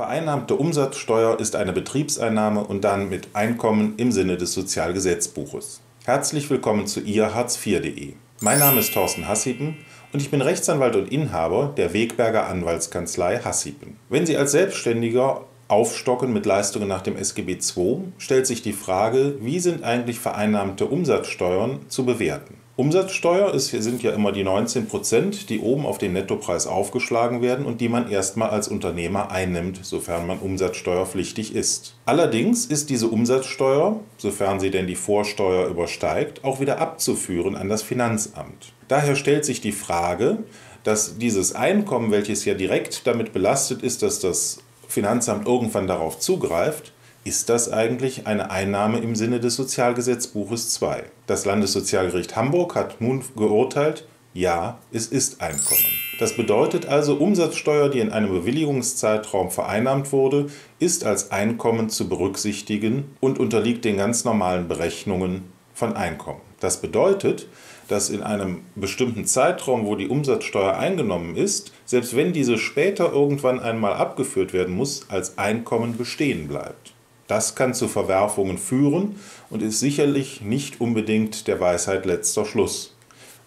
Vereinnahmte Umsatzsteuer ist eine Betriebseinnahme und dann mit Einkommen im Sinne des Sozialgesetzbuches. Herzlich willkommen zu ihr hartz4.de. Mein Name ist Thorsten Hassipen und ich bin Rechtsanwalt und Inhaber der Wegberger Anwaltskanzlei Hassipen. Wenn Sie als Selbstständiger aufstocken mit Leistungen nach dem SGB II, stellt sich die Frage, wie sind eigentlich vereinnahmte Umsatzsteuern zu bewerten? Umsatzsteuer ist, sind ja immer die 19 Prozent, die oben auf den Nettopreis aufgeschlagen werden und die man erstmal als Unternehmer einnimmt, sofern man umsatzsteuerpflichtig ist. Allerdings ist diese Umsatzsteuer, sofern sie denn die Vorsteuer übersteigt, auch wieder abzuführen an das Finanzamt. Daher stellt sich die Frage, dass dieses Einkommen, welches ja direkt damit belastet ist, dass das Finanzamt irgendwann darauf zugreift, ist das eigentlich eine Einnahme im Sinne des Sozialgesetzbuches 2? Das Landessozialgericht Hamburg hat nun geurteilt, ja, es ist Einkommen. Das bedeutet also, Umsatzsteuer, die in einem Bewilligungszeitraum vereinnahmt wurde, ist als Einkommen zu berücksichtigen und unterliegt den ganz normalen Berechnungen von Einkommen. Das bedeutet, dass in einem bestimmten Zeitraum, wo die Umsatzsteuer eingenommen ist, selbst wenn diese später irgendwann einmal abgeführt werden muss, als Einkommen bestehen bleibt. Das kann zu Verwerfungen führen und ist sicherlich nicht unbedingt der Weisheit letzter Schluss.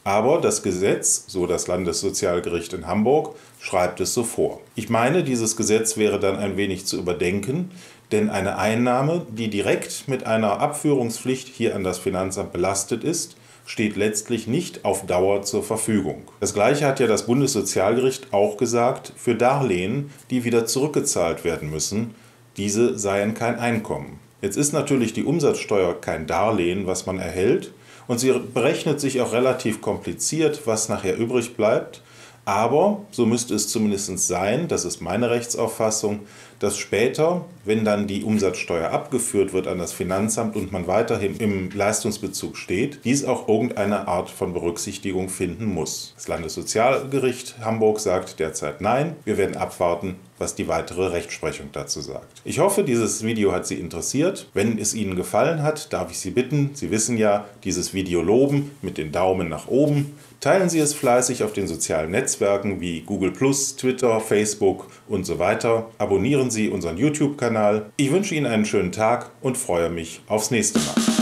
Aber das Gesetz, so das Landessozialgericht in Hamburg, schreibt es so vor. Ich meine, dieses Gesetz wäre dann ein wenig zu überdenken, denn eine Einnahme, die direkt mit einer Abführungspflicht hier an das Finanzamt belastet ist, steht letztlich nicht auf Dauer zur Verfügung. Das gleiche hat ja das Bundessozialgericht auch gesagt für Darlehen, die wieder zurückgezahlt werden müssen, diese seien kein Einkommen. Jetzt ist natürlich die Umsatzsteuer kein Darlehen, was man erhält, und sie berechnet sich auch relativ kompliziert, was nachher übrig bleibt. Aber, so müsste es zumindest sein, das ist meine Rechtsauffassung, dass später, wenn dann die Umsatzsteuer abgeführt wird an das Finanzamt und man weiterhin im Leistungsbezug steht, dies auch irgendeine Art von Berücksichtigung finden muss. Das Landessozialgericht Hamburg sagt derzeit nein. Wir werden abwarten, was die weitere Rechtsprechung dazu sagt. Ich hoffe, dieses Video hat Sie interessiert. Wenn es Ihnen gefallen hat, darf ich Sie bitten, Sie wissen ja, dieses Video loben mit den Daumen nach oben. Teilen Sie es fleißig auf den sozialen Netzwerken wie Google+, Twitter, Facebook und so weiter. Abonnieren Sie unseren YouTube-Kanal. Ich wünsche Ihnen einen schönen Tag und freue mich aufs nächste Mal.